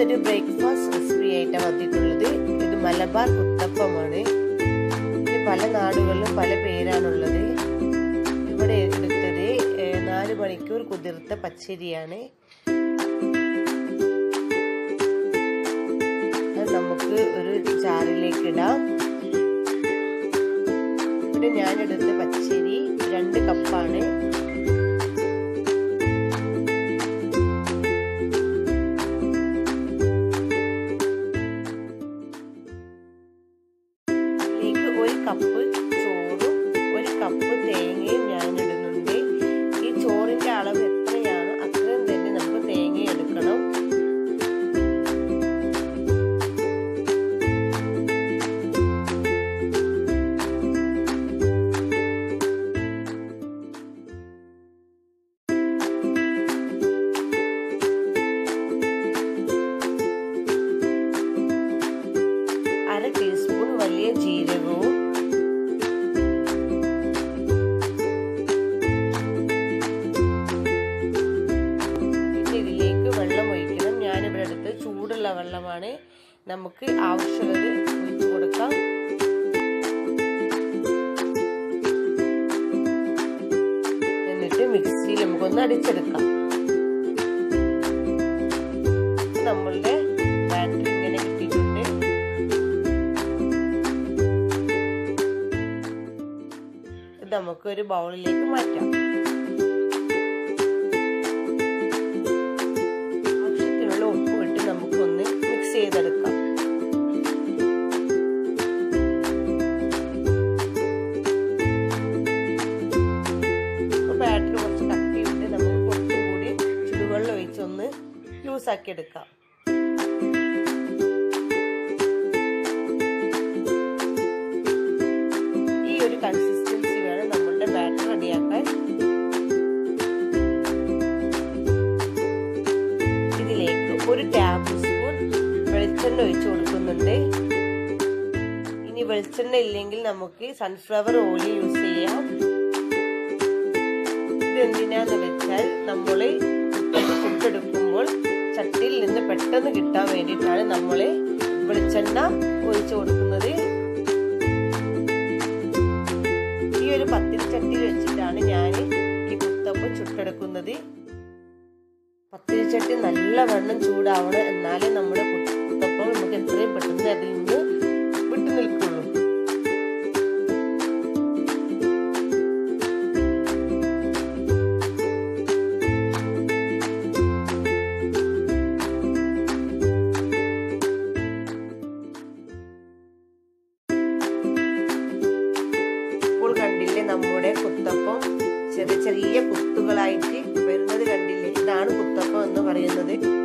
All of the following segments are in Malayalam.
ഇന്നൊരു ബ്രേക്ക്ഫാസ്റ്റ് റെസിപ്പി ആയിട്ടാണ് വന്നിട്ടുള്ളത്. ഇത് മലബാർ കുത്തപ്പമാണ്. ഇത് പല നാടുകളിലും പല പേരാണുള്ളത്. ഇവിടെ എടുത്തത് നാല് മണിക്കൂർ കുതിർത്ത പച്ചരിയാണ്. നമുക്ക് ഒരു ചാറിലേക്ക് ഇടാം. ഇവിടെ ഞാനെടുത്ത പച്ചരി രണ്ട് കപ്പാണ്. കപ്പ് ചോറും ഒരു കപ്പ് തേങ്ങയും ഞാൻ ഇടുന്നുണ്ട് ഈ ചോറിന്റെ അളവ് എത്രയാണ്? അത്രയും തന്നെ നമുക്ക് തേങ്ങ എടുക്കണം. അര ടീസ്പൂൺ വലിയ ജീരകവും വെള്ളമാണ് നമുക്ക് ആവശ്യമുള്ളത് ഒഴിച്ചു കൊടുക്കാം. എന്നിട്ട് മിക്സിയിൽ നമുക്കൊന്ന് അടിച്ചെടുക്കാം. നമ്മളുടെ ബാറ്ററി ഇങ്ങനെ കിട്ടിയിട്ടുണ്ട്. ഇത് നമുക്ക് ഒരു ബൗളിലേക്ക് മാറ്റാം. ലൂസാക്കി എടുക്കാം. ഈ ഒരു കൺസിസ്റ്റൻസി വേണം നമ്മളുടെ ബാറ്റർ റെഡിയാക്കാൻ. ഇതിലേക്ക് ഒരു ടേബിൾ സ്പൂൺ വെളിച്ചെണ്ണ ഒഴിച്ചു കൊടുക്കുന്നുണ്ട്. ഇനി വെളിച്ചെണ്ണ ഇല്ലെങ്കിൽ നമുക്ക് സൺഫ്ലവർ ഓയിൽ യൂസ് ചെയ്യാം. ഇതെന്തിനാന്ന് വെച്ചാൽ നമ്മൾ പെട്ടെന്ന് കിട്ടാൻ വേണ്ടിയിട്ടാണ് നമ്മൾ വെളിച്ചെണ്ണ ഒഴിച്ചു കൊടുക്കുന്നത്. ഈ ഒരു പത്തിരി ചട്ടി വെച്ചിട്ടാണ് ഞാൻ ഈ കുത്തപ്പം ചുട്ടെടുക്കുന്നത്. പത്തിരി ചട്ടി നല്ല വെള്ളം ചൂടാവണം എന്നാലേ നമ്മുടെ കുത്തപ്പം നമുക്ക് എത്രയും പെട്ടെന്ന് അതിൽ നിന്ന് കണ്ടില്ലേ കൂടെ കുത്തപ്പം. ചെറിയ ചെറിയ കുത്തുകളായിട്ട് വരുന്നത് കണ്ടില്ലേ? ഇതാണ് കുത്തപ്പം എന്ന് പറയുന്നത്.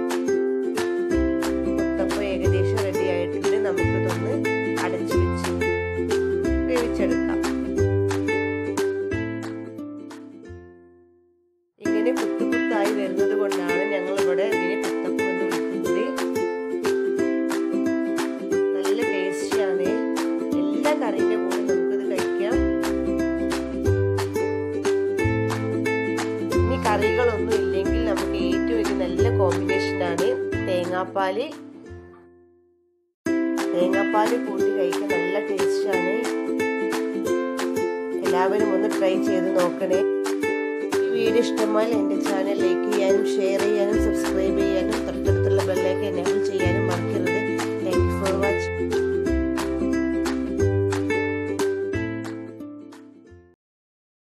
തേങ്ങാപ്പാൽ തേങ്ങാപ്പാൽ കൂട്ടി കഴിക്കാൻ നല്ല ടേസ്റ്റാണ് എല്ലാവരും ഒന്ന് ട്രൈ ചെയ്ത് നോക്കണേ. ഈ വീഡിയോ ഇഷ്ടമായാൽ എന്റെ ചാനൽ ലൈക്ക് ചെയ്യാനും ഷെയർ ചെയ്യാനും സബ്സ്ക്രൈബ് ചെയ്യാനും തൊട്ട്